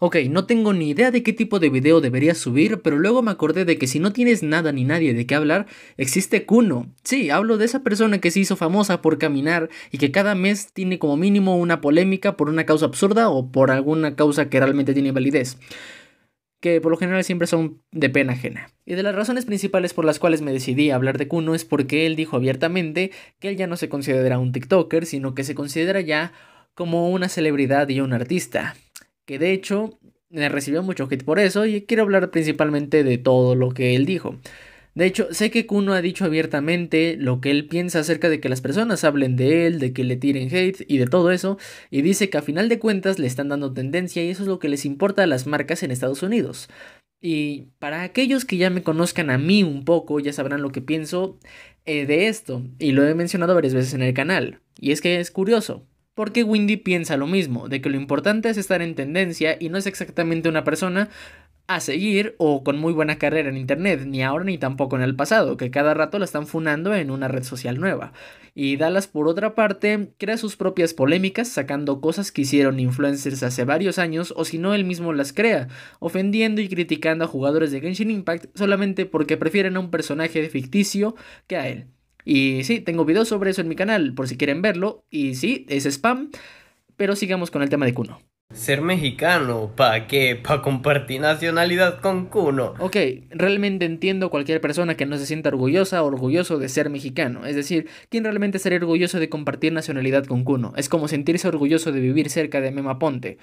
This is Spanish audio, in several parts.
Ok, no tengo ni idea de qué tipo de video debería subir, pero luego me acordé de que si no tienes nada ni nadie de qué hablar, existe Kuno. Sí, hablo de esa persona que se hizo famosa por caminar y que cada mes tiene como mínimo una polémica por una causa absurda o por alguna causa que realmente tiene validez que por lo general siempre son de pena ajena. Y de las razones principales por las cuales me decidí a hablar de Kuno es porque él dijo abiertamente que él ya no se considera un TikToker, sino que se considera ya como una celebridad y un artista que de hecho recibió mucho hit por eso y quiero hablar principalmente de todo lo que él dijo. De hecho, sé que Kuno ha dicho abiertamente lo que él piensa acerca de que las personas hablen de él, de que le tiren hate y de todo eso, y dice que a final de cuentas le están dando tendencia y eso es lo que les importa a las marcas en Estados Unidos. Y para aquellos que ya me conozcan a mí un poco, ya sabrán lo que pienso eh, de esto, y lo he mencionado varias veces en el canal. Y es que es curioso, porque Windy piensa lo mismo, de que lo importante es estar en tendencia y no es exactamente una persona a seguir o con muy buena carrera en internet, ni ahora ni tampoco en el pasado, que cada rato la están funando en una red social nueva. Y Dallas, por otra parte, crea sus propias polémicas sacando cosas que hicieron influencers hace varios años o si no él mismo las crea, ofendiendo y criticando a jugadores de Genshin Impact solamente porque prefieren a un personaje ficticio que a él. Y sí, tengo videos sobre eso en mi canal, por si quieren verlo. Y sí, es spam. Pero sigamos con el tema de Kuno. Ser mexicano, ¿pa' qué? ¿Pa' compartir nacionalidad con Kuno? Ok, realmente entiendo cualquier persona que no se sienta orgullosa o orgulloso de ser mexicano. Es decir, ¿quién realmente estaría orgulloso de compartir nacionalidad con Kuno? Es como sentirse orgulloso de vivir cerca de Mema Ponte.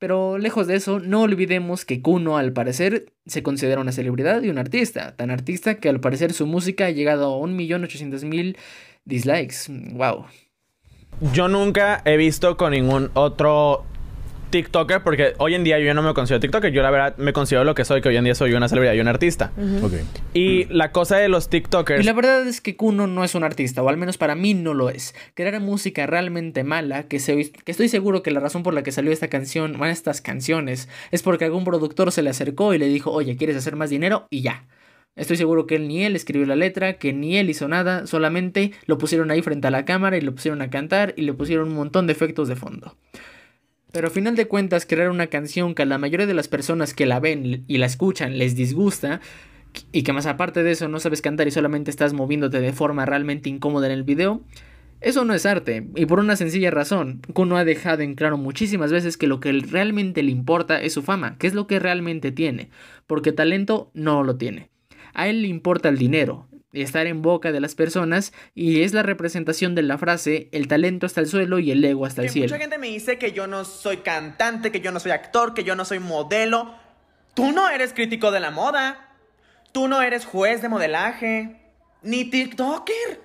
Pero lejos de eso, no olvidemos que Kuno al parecer se considera una celebridad y un artista, tan artista que al parecer su música ha llegado a 1.800.000 dislikes. Wow. Yo nunca he visto con ningún otro TikToker, porque hoy en día yo no me considero TikToker, yo la verdad me considero lo que soy, que hoy en día soy una celebridad y un artista. Y la cosa de los TikTokers... Y la verdad es que Kuno no es un artista, o al menos para mí no lo es. Crear música realmente mala, que, se, que estoy seguro que la razón por la que salió esta canción, bueno, estas canciones, es porque algún productor se le acercó y le dijo, oye, ¿quieres hacer más dinero? Y ya. Estoy seguro que él ni él escribió la letra, que ni él hizo nada, solamente lo pusieron ahí frente a la cámara y lo pusieron a cantar y le pusieron un montón de efectos de fondo. Pero a final de cuentas, crear una canción que a la mayoría de las personas que la ven y la escuchan les disgusta, y que más aparte de eso no sabes cantar y solamente estás moviéndote de forma realmente incómoda en el video, eso no es arte, y por una sencilla razón, Kuno ha dejado en claro muchísimas veces que lo que realmente le importa es su fama, que es lo que realmente tiene, porque talento no lo tiene. A él le importa el dinero, estar en boca de las personas y es la representación de la frase el talento hasta el suelo y el ego hasta el cielo. Mucha gente me dice que yo no soy cantante, que yo no soy actor, que yo no soy modelo. Tú no eres crítico de la moda. Tú no eres juez de modelaje. Ni TikToker.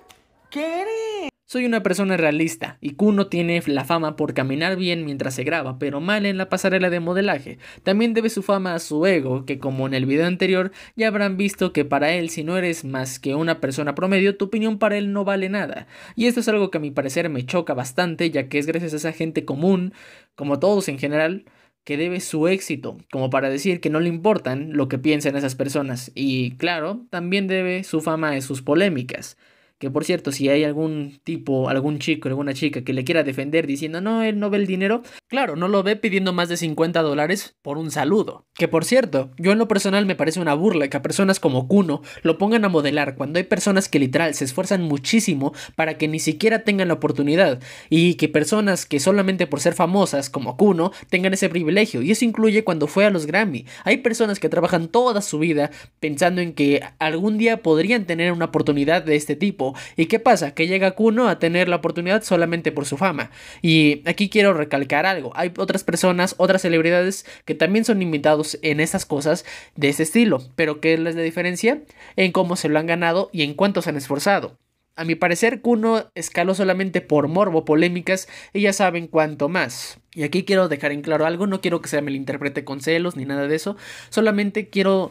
¿Qué eres? Soy una persona realista y Kuno tiene la fama por caminar bien mientras se graba, pero mal en la pasarela de modelaje. También debe su fama a su ego, que como en el video anterior ya habrán visto que para él si no eres más que una persona promedio, tu opinión para él no vale nada. Y esto es algo que a mi parecer me choca bastante, ya que es gracias a esa gente común, como todos en general, que debe su éxito, como para decir que no le importan lo que piensan esas personas. Y claro, también debe su fama a sus polémicas. Que por cierto, si hay algún tipo, algún chico, alguna chica que le quiera defender diciendo no, él no ve el dinero, claro, no lo ve pidiendo más de 50 dólares por un saludo. Que por cierto, yo en lo personal me parece una burla que a personas como Kuno lo pongan a modelar cuando hay personas que literal se esfuerzan muchísimo para que ni siquiera tengan la oportunidad y que personas que solamente por ser famosas como Kuno tengan ese privilegio. Y eso incluye cuando fue a los Grammy. Hay personas que trabajan toda su vida pensando en que algún día podrían tener una oportunidad de este tipo ¿Y qué pasa? Que llega Kuno a tener la oportunidad solamente por su fama. Y aquí quiero recalcar algo. Hay otras personas, otras celebridades que también son invitados en estas cosas de este estilo. Pero ¿qué es la diferencia? En cómo se lo han ganado y en cuánto se han esforzado. A mi parecer, Kuno escaló solamente por morbo polémicas y ya saben cuánto más. Y aquí quiero dejar en claro algo, no quiero que se me lo interprete con celos ni nada de eso, solamente quiero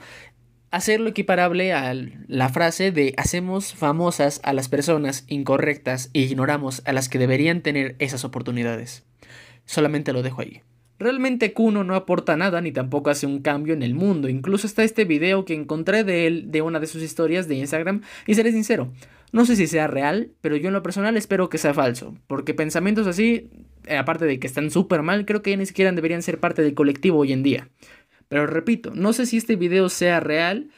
hacerlo equiparable a la frase de hacemos famosas a las personas incorrectas e ignoramos a las que deberían tener esas oportunidades. Solamente lo dejo ahí. Realmente Kuno no aporta nada ni tampoco hace un cambio en el mundo. Incluso está este video que encontré de él de una de sus historias de Instagram y seré sincero, no sé si sea real, pero yo en lo personal espero que sea falso, porque pensamientos así eh, aparte de que están súper mal, creo que ya ni siquiera deberían ser parte del colectivo hoy en día. Pero repito, no sé si este video sea real,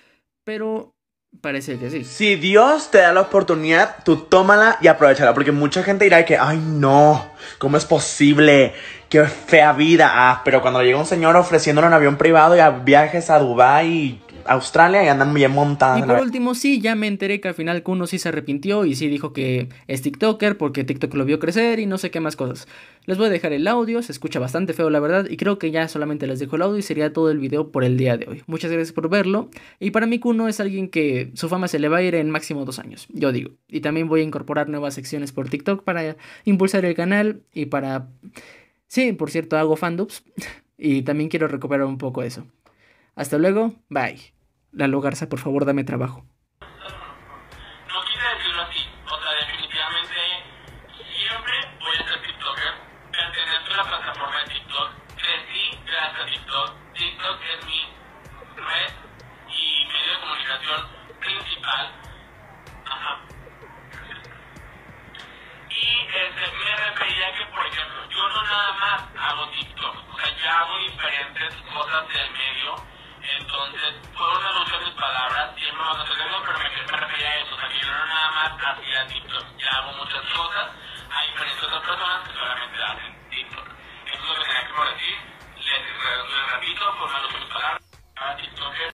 pero parece que sí. Si Dios te da la oportunidad, tú tómala y aprovechala. Porque mucha gente dirá que, ay no, ¿cómo es posible? Qué fea vida. Ah, pero cuando llega un señor ofreciéndole un avión privado y a viajes a Dubái Australia y andan bien montadas. Y por último, sí, ya me enteré que al final Kuno sí se arrepintió y sí dijo que es TikToker porque TikTok lo vio crecer y no sé qué más cosas. Les voy a dejar el audio, se escucha bastante feo la verdad y creo que ya solamente les dejo el audio y sería todo el video por el día de hoy. Muchas gracias por verlo y para mí Kuno es alguien que su fama se le va a ir en máximo dos años, yo digo. Y también voy a incorporar nuevas secciones por TikTok para impulsar el canal y para... Sí, por cierto, hago fandubs y también quiero recuperar un poco eso. Hasta luego, bye. Lalo Garza, por favor, dame trabajo. Sea, definitivamente siempre